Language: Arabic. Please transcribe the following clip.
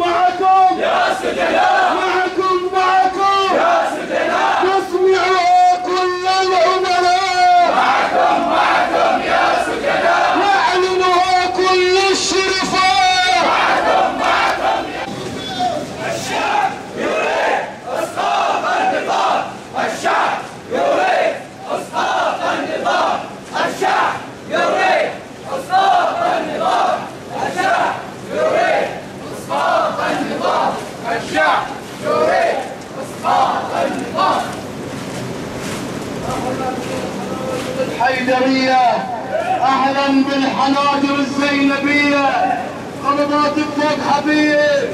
معكم. يا سجناء الحيدرية أهلا بالحناجر الزينبية قبضاتك فوق حبيب